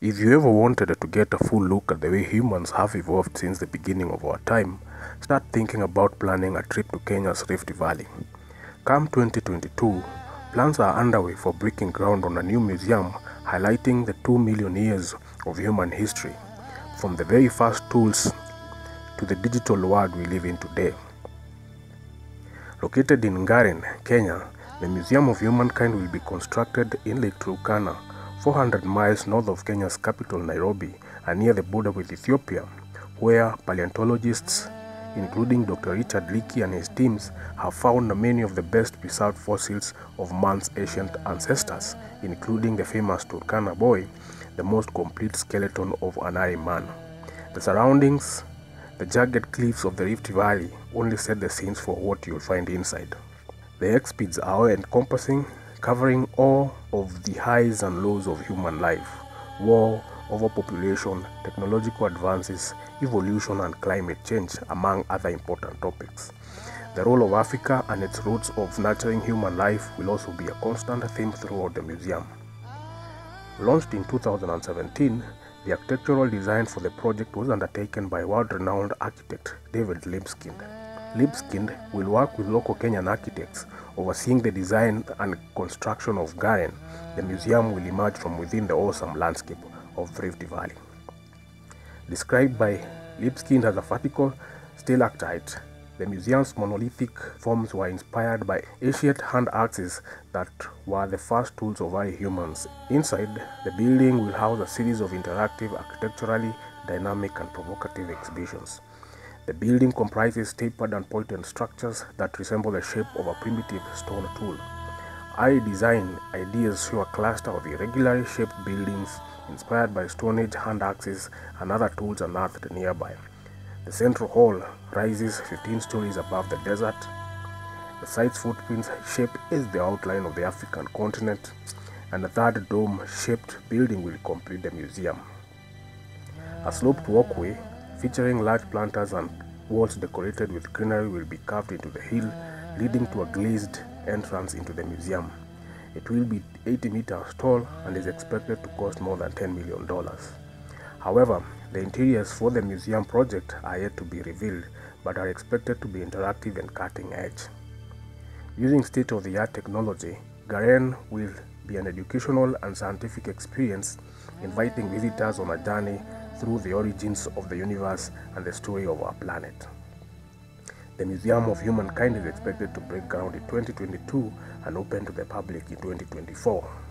If you ever wanted to get a full look at the way humans have evolved since the beginning of our time, start thinking about planning a trip to Kenya's Rift Valley. Come 2022, plans are underway for breaking ground on a new museum highlighting the 2 million years of human history, from the very first tools to the digital world we live in today. Located in Ngaren, Kenya, the Museum of Humankind will be constructed in Lake Turkana, 400 miles north of Kenya's capital Nairobi and near the border with Ethiopia, where paleontologists, including Dr. Richard Leakey and his teams, have found many of the best preserved fossils of man's ancient ancestors, including the famous Turkana boy, the most complete skeleton of an early man. The surroundings, the jagged cliffs of the Rift Valley, only set the scenes for what you'll find inside. The exhibits are all-encompassing, covering all of the highs and lows of human life, war, overpopulation, technological advances, evolution and climate change, among other important topics. The role of Africa and its roots of nurturing human life will also be a constant theme throughout the museum. Launched in 2017, the architectural design for the project was undertaken by world-renowned architect David Libeskind. Libeskind will work with local Kenyan architects overseeing the design and construction of Ngaren. The museum will emerge from within the awesome landscape of Rift Valley. Described by Libeskind as a vertical stalactite, the museum's monolithic forms were inspired by ancient hand axes that were the first tools of early humans. Inside, the building will house a series of interactive, architecturally dynamic and provocative exhibitions. The building comprises tapered and pointed structures that resemble the shape of a primitive stone tool. I design ideas show a cluster of irregularly shaped buildings inspired by Stone Age hand axes and other tools unearthed nearby. The central hall rises 15 stories above the desert. The site's footprints shape is the outline of the African continent, and a third dome-shaped building will complete the museum. A sloped walkway featuring large planters and walls decorated with greenery will be carved into the hill, leading to a glazed entrance into the museum. It will be 80 meters tall and is expected to cost more than $10 million. However, the interiors for the museum project are yet to be revealed but are expected to be interactive and cutting edge. Using state-of-the-art technology, Ngaren will be an educational and scientific experience inviting visitors on a journey through the origins of the universe and the story of our planet. The Museum of Humankind is expected to break ground in 2022 and open to the public in 2024.